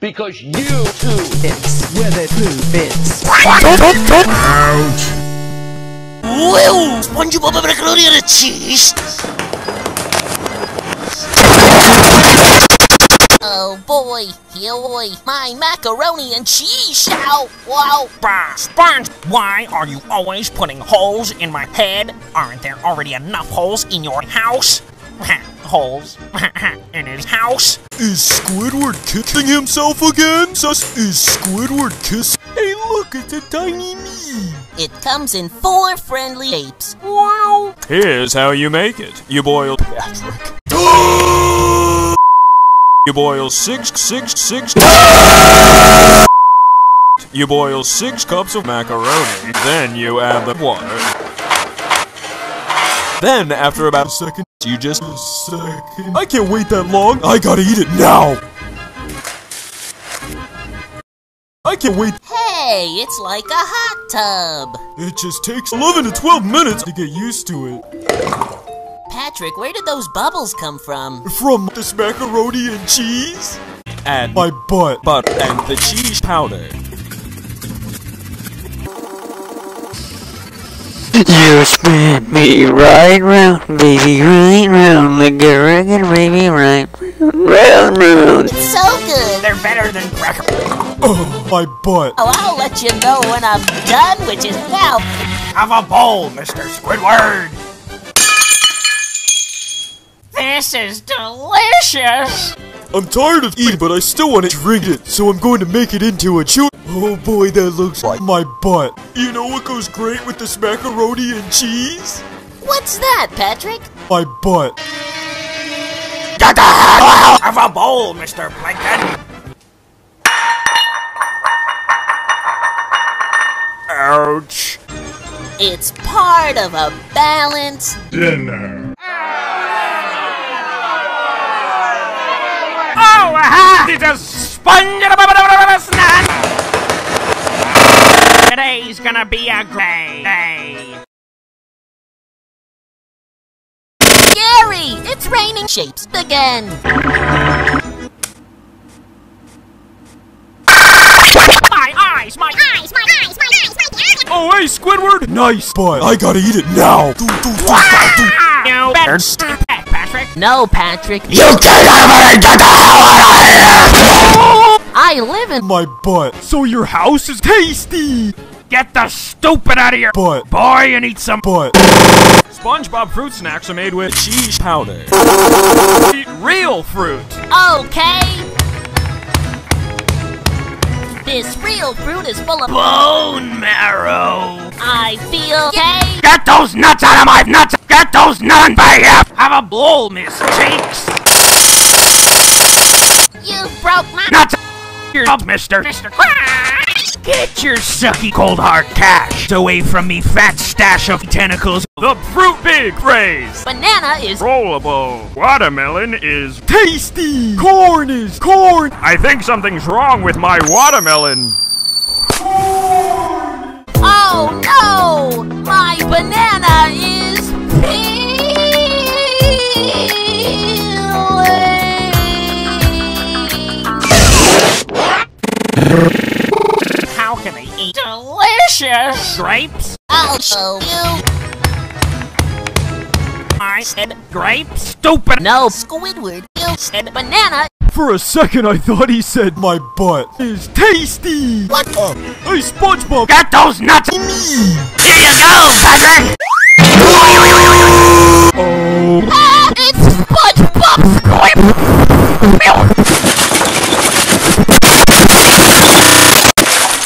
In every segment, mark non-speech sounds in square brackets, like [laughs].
Because you too It's where the blue fits. Well, SpongeBob macaroni and cheese. Oh boy, here boy, my macaroni and cheese. Ow, wow. Bah, Sponge, why are you always putting holes in my head? Aren't there already enough holes in your house? [laughs] holes [laughs] in his house? Is Squidward kissing himself again? Sus is Squidward kissing? Hey, look, it's a tiny me. It comes in four friendly shapes. Wow. Here's how you make it. You boil Patrick. you boil six, six, six. you boil six cups of macaroni. Then you add the water. Then, after about a second, you just. I can't wait that long. I gotta eat it now. I can't wait. Hey, it's like a hot tub. It just takes 11 to 12 minutes to get used to it. Patrick, where did those bubbles come from? From this macaroni and cheese? And my butt. Butt and the cheese powder. You spin me right round, baby, right round, like a record, baby, right round, round, round. It's so good. They're better than cracker. Oh, my butt. Oh, I'll let you know when I'm done, which is now. Have a bowl, Mr. Squidward. This is delicious. I'm tired of eating, but I still want to drink it, so I'm going to make it into a chew. Oh boy, that looks like my butt. You know what goes great with this macaroni and cheese? What's that, Patrick? My butt. Get the hell out! Have a bowl, Mr. Plankton. Ouch. It's part of a balanced. Oh, aha! It's a sponge snack! Today's gonna be a great day. Gary, it's raining shapes again. My eyes, my eyes, my eyes, my eyes, my eyes! Oh, hey, Squidward! Nice, but I gotta eat it now. Do, do, do, do, do. Ah! You better stop that, Patrick. No, Patrick. You can't have it! Get the hell out of here! I live in. My butt. So your house is tasty. Get the stupid out of your Butt. boy, and eat some. Butt. SpongeBob fruit snacks are made with Cheese powder. Eat real fruit. Okay. This real fruit is full of. Bone marrow. I feel okay. Get those nuts out of my nuts! Get those nuts back here! Have a bowl, Miss Cheeks! You broke my. Nuts your up, mister! Mister Get your sucky cold hard cash away from me fat stash of tentacles! The fruit big phrase. Banana is. Rollable. Watermelon is. Tasty. Corn is corn. I think something's wrong with my watermelon. Oh no! My banana is peeling. How can they eat delicious grapes? I'll show you. I said grapes? Stupid! No, Squidward. You said banana. For a second, I thought he said my butt is tasty. What? Uh, hey, SpongeBob. Get those nuts! me. Here you go, Patrick! Oh. Ah, [laughs] it's SpongeBob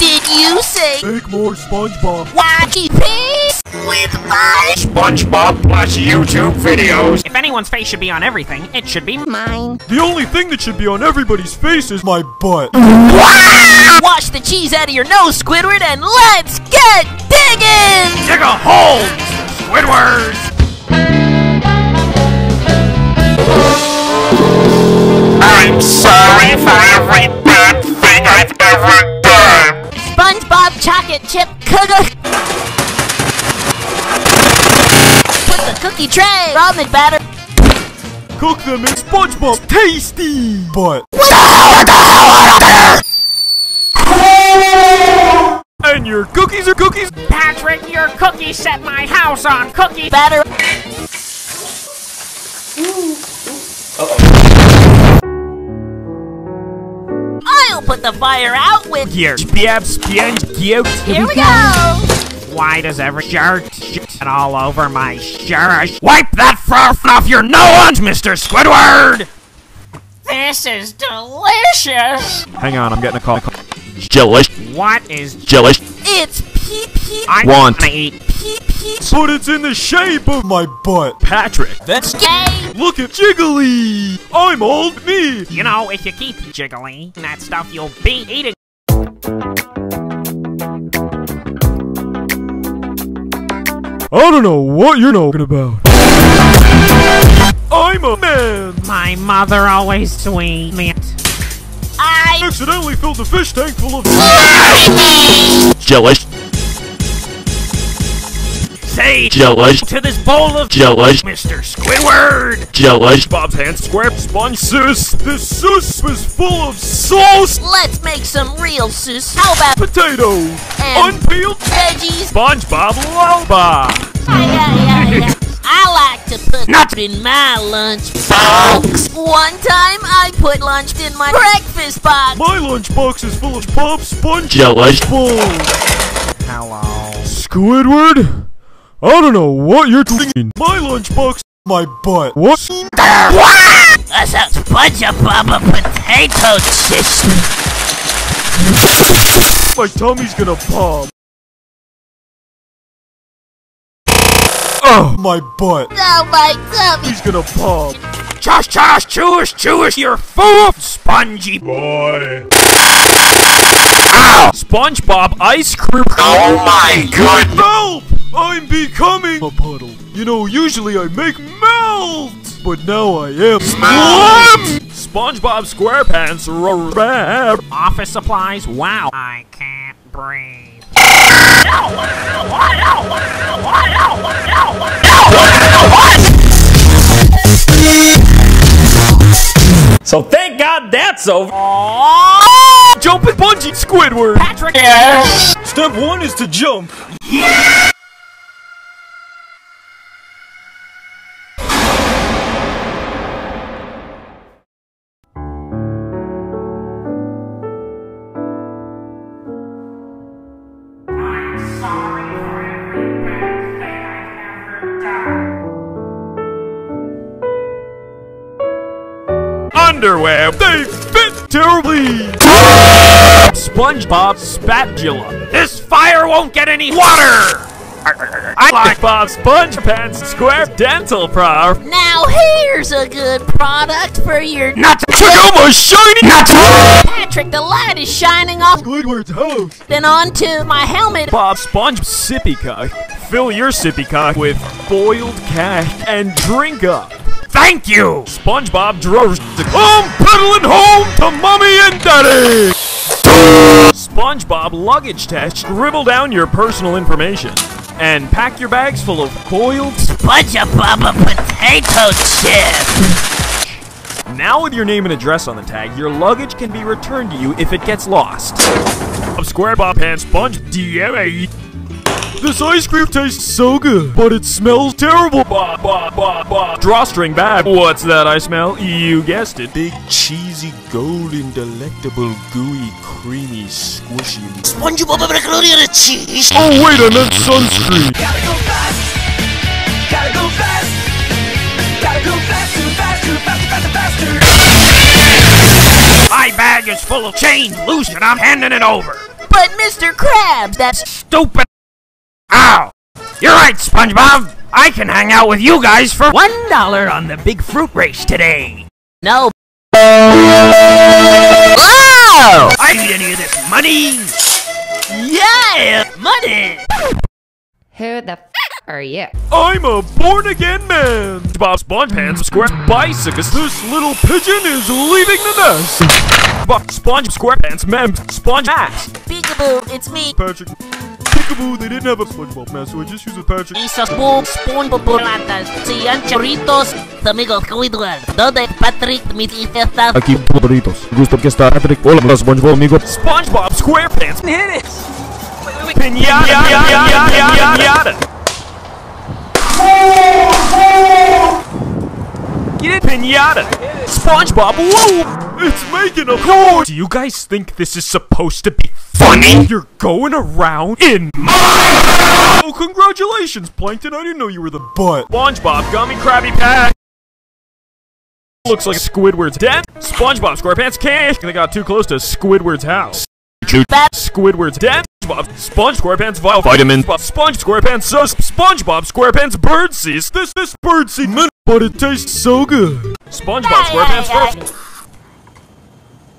Did you say Make more SpongeBob. wacky piece with my SpongeBob plus YouTube videos. If anyone's face should be on everything, it should be mine? The only thing that should be on everybody's face is my butt. Wash the cheese out of your nose, Squidward, and let's get digging! dig a hole, Squidward! I'm sorry for every bad thing I've ever done. SpongeBob chocolate chip cookie. Put the cookie tray ramen batter. Cook them in SpongeBob tasty! But... and your cookies are cookies? Patrick, your cookies set my house on cookie batter. Uh -oh. I'll put the fire out with your spab spian Here we go! Why does every shirt shit all over my shirt? Wipe that froth off your nose, Mr. Squidward! This is delicious! Hang on, I'm getting a call. Jealous, What is jealous. It's pee pee I Want. wanna eat? pee pee But it's in the shape of my butt. Patrick, That's gay. look at Jiggly. I'm old me. You know, if you keep jiggling that stuff, you'll be eating. I don't know what you're talking about. I'm a man. My mother always sweet me. I Accidentally filled the fish tank full of. [laughs] Jealous, Say jealous, to this bowl of jealous, Mr. Squidward! jealous. Bob's hand square sponge sauce. This sauce was full of sauce. let's make some real sauce. How about Potato. And- Unpeeled. veggies? SpongeBob Loba. Ay, ay, ay, ay. I like to put Not- in my lunch box. One time I put lunch in my breakfast box. My lunchbox is full of Bob Sponge. Jealous. Balls. Hello. Squidward? I don't know what you're thinking. My lunchbox, my butt. What? That's a SpongeBob potato chips. My tummy's gonna pop. Oh, my butt. Oh my tummy. He's gonna pop. Josh, Josh, chewish, chewish, you're full of spongy Boy. Ow! SpongeBob ice cream. Oh my god. Help! I'm becoming a puddle. You know, usually I make melt, but now I am. Slurp! SpongeBob SquarePants rap. Office supplies. Wow. I can't breathe. So thank God that's over. Jumping bungee Squidward. Patrick. Step one is to jump. Underwear, they fit terribly. SpongeBob spatula. This fire won't get any water. I Like Bob SpongePants Square Dental Pro. Now here's a good product for your Not Check out my shiny nuts. Patrick. The light is shining off, Squidward's house. then onto my helmet. Bob Sponge Sippy Cock. Fill your sippy cock with boiled cash and drink up. Thank you. SpongeBob Drovers. I'm pedaling home to mommy and daddy. SpongeBob luggage test. Scribble down your personal information and pack your bags full of boiled. SpongeBob potato chip. Now with your name and address on the tag, your luggage can be returned to you if it gets lost. Of Square Bob Pants Sponge DMA. This ice cream tastes so good, but it smells terrible. Bah, bah, bah, bah. Drawstring bag. What's that I smell? You guessed it. Big, cheesy, golden, delectable, gooey, creamy, squishy. SpongeBob macaroni and cheese. Oh wait, I meant sunscreen. Gotta go fast. Gotta go fast. Gotta go fast, too fast, too fast, faster, faster. My bag is full of change loose and I'm handing it over. But Mr. Krabs, that's Stupid. Ow. You're right, SpongeBob. I can hang out with you guys for one dollar on the big fruit race today. no. Oh! I need any of this money. Yeah, money. Who the f are you? I'm a born again man. Bob SpongePants Square Bicycle. This little pigeon is leaving the nest. Bob Sponge SquarePants Mem Sponge Ass. Peekaboo, it's me. Patrick. Peekaboo, they didn't have a SpongeBob mask, so I just used a Patrick. Esos bull SpongeBob latas. Sean chorritos. Amigos Squidward. Donde Patrick, mis hijas. Aquí, Doritos. Gusto que está Patrick. Hola, SpongeBob, amigo. SpongeBob SquarePants. Wait, wait, Pinata. Pinata. Get it, pinata! SpongeBob, whoa! It's making a noise! Do you guys think this is supposed to be funny? You're going around in my... Oh, congratulations, Plankton! I didn't know you were the butt. SpongeBob, Gummy Krabby Patty! Looks like Squidward's dead. SpongeBob SquarePants can't. They got too close to Squidward's house. Squidward's dead. SpongeBob Sponge SquarePants Vile Vitamin Sponge SquarePants Sus SpongeBob SquarePants Birdseed This this birdseed mint but it tastes so good. SpongeBob SquarePants First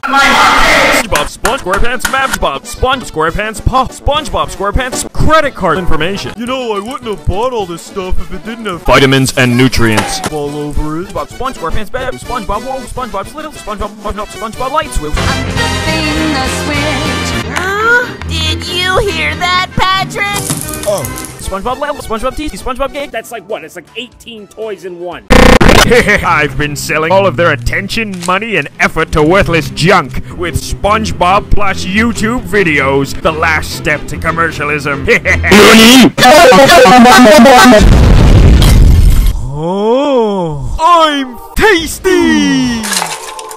SpongeBob Sponge SquarePants MapsBob Sponge SquarePants Pop SpongeBob SquarePants credit card information. You know, I wouldn't have bought all this stuff if it didn't have vitamins and nutrients all over it. Bob Sponge SquarePants Bab SpongeBob Whoa SpongeBob's Little SpongeBob SpongeBob SpongeBob Light Switch. Did you hear that, Patrick? Oh. SpongeBob Level SpongeBob T SpongeBob Gate. That's like what? It's like 18 toys in one. [laughs] I've been selling all of their attention, money, and effort to worthless junk with SpongeBob plus YouTube videos, the last step to commercialism. [laughs] oh, I'm tasty!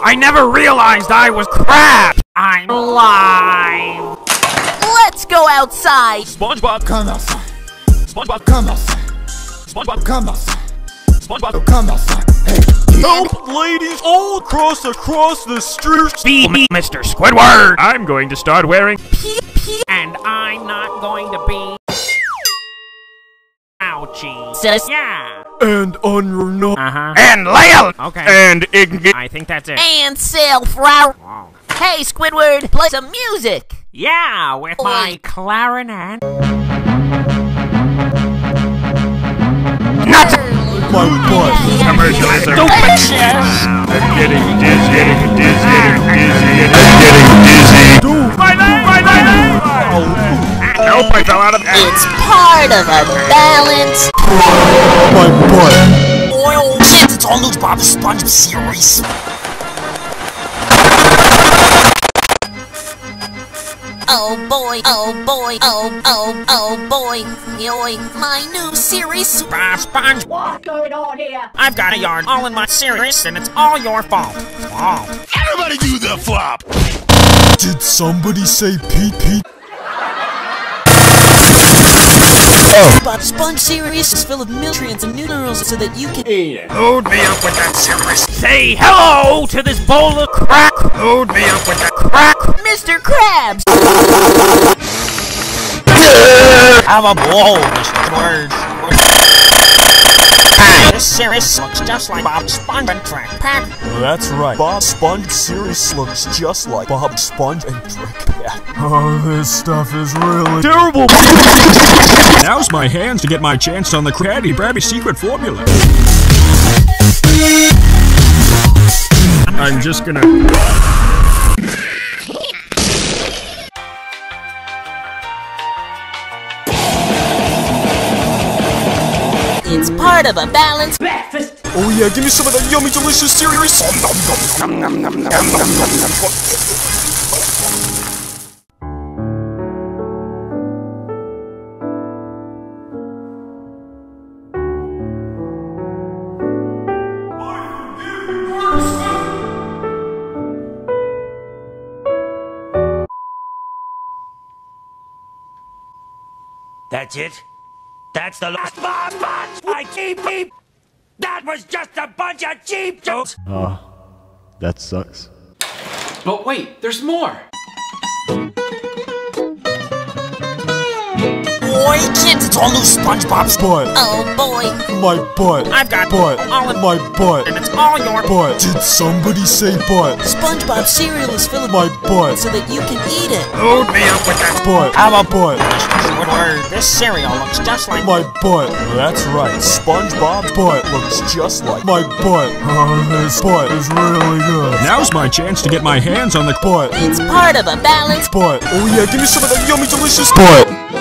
I never realized I was crap! I'm alive! Let's go outside. SpongeBob, come outside. SpongeBob, come outside. SpongeBob, come outside. SpongeBob, come outside. Hey, help, ladies, all across across the street. Be me, Mr. Squidward. I'm going to start wearing P P, And I'm not going to be. Ouchie. Sis- Yeah. and on your nose Uh huh. and Lyle Okay. and Iggy. I think that's it. And self route. Wow. Hey, Squidward, play some music. Yeah, with my Oi. clarinet. My butt. Commercialism. Delicious. I'm getting dizzy, getting dizzy, getting dizzy, getting dizzy. Dude, my leg, my leg. Nope, I fell out of. It's part of a balance. My butt. Oil shit. It's all new Bob Sponge series. Oh boy, oh boy, oh, oh, oh boy, yoy, my new series. Bob Sponge. What's going on here? I've got a yard all in my series, and it's all your fault. Fault. Did somebody say Pete Oh. Pete? Bob Sponge series is full of nutrients and minerals so that you can eat. Load me up with that series. Say hello to this bowl of crack. Load me up with that. Crack. Mr. Krabs. [laughs] I'm a blow, Mr. Word. This series looks just like Bob Sponge and Track Pack. That's right. Bob Sponge series looks just like Bob Sponge and Trick Pat. Oh, this stuff is really terrible. Now's my hands to get my chance on the Krabby Brabby secret formula. I'm just gonna. It's part of a balanced breakfast. Oh yeah, give me some of that yummy, delicious cereal. Nom, nom, nom, nom, nom, nom, nom, nom. That's it? That's the last Bob Bunch! I keep beep! That was just a bunch of cheap jokes! Oh, that sucks. But wait, there's more. Boy, kids, it's all new SpongeBob. Butt. Oh boy. My butt. I've got butt. all in My butt. and it's all your Butt. Did somebody say butt? SpongeBob cereal is full of My butt. so that you can eat it. Load me up with that Butt. I'm a butt. Squidward. This cereal looks just like My butt. That's right. SpongeBob butt looks just like my butt. Oh, [laughs] this butt is really good. Now's my chance to get my hands on the Butt. It's part of a balance. Butt. Oh yeah, give me some of that yummy, delicious butt.